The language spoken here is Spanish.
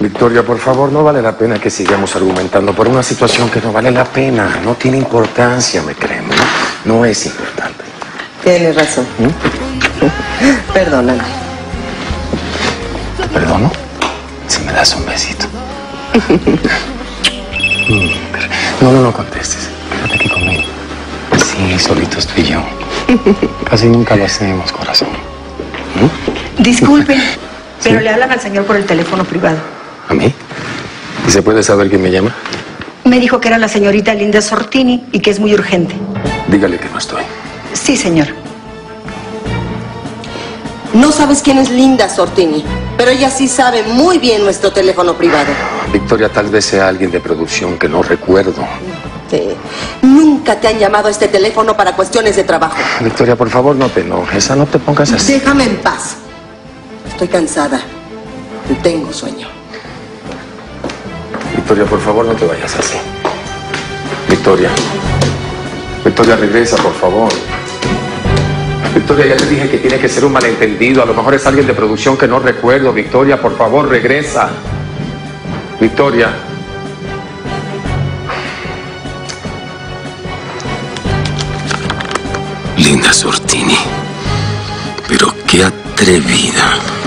Victoria, por favor, no vale la pena que sigamos argumentando por una situación que no vale la pena. No tiene importancia, me creen. No, no es importante. Tienes razón. Perdóname. ¿Te perdono? Si me das un besito. Mm, No, no, no contestes. Quédate aquí conmigo. Sí, solitos tú y yo. Casi nunca lo hacemos, corazón. Disculpen, pero le hablan al señor por el teléfono privado. ¿A mí? ¿Y se puede saber quién me llama? Me dijo que era la señorita Linda Sortini y que es muy urgente. Dígale que no estoy. Sí, señor. No sabes quién es Linda Sortini, pero ella sí sabe muy bien nuestro teléfono privado. Victoria, tal vez sea alguien de producción que no recuerdo. Sí. Nunca te han llamado a este teléfono para cuestiones de trabajo. Victoria, por favor, no te enojes. No te pongas así. Déjame en paz. Estoy cansada y tengo sueño. Victoria, por favor, no te vayas así. Victoria. Victoria, regresa, por favor. Victoria, ya te dije que tiene que ser un malentendido. A lo mejor es alguien de producción que no recuerdo. Victoria, por favor, regresa. Victoria. Linda Sortini. Pero qué atrevida.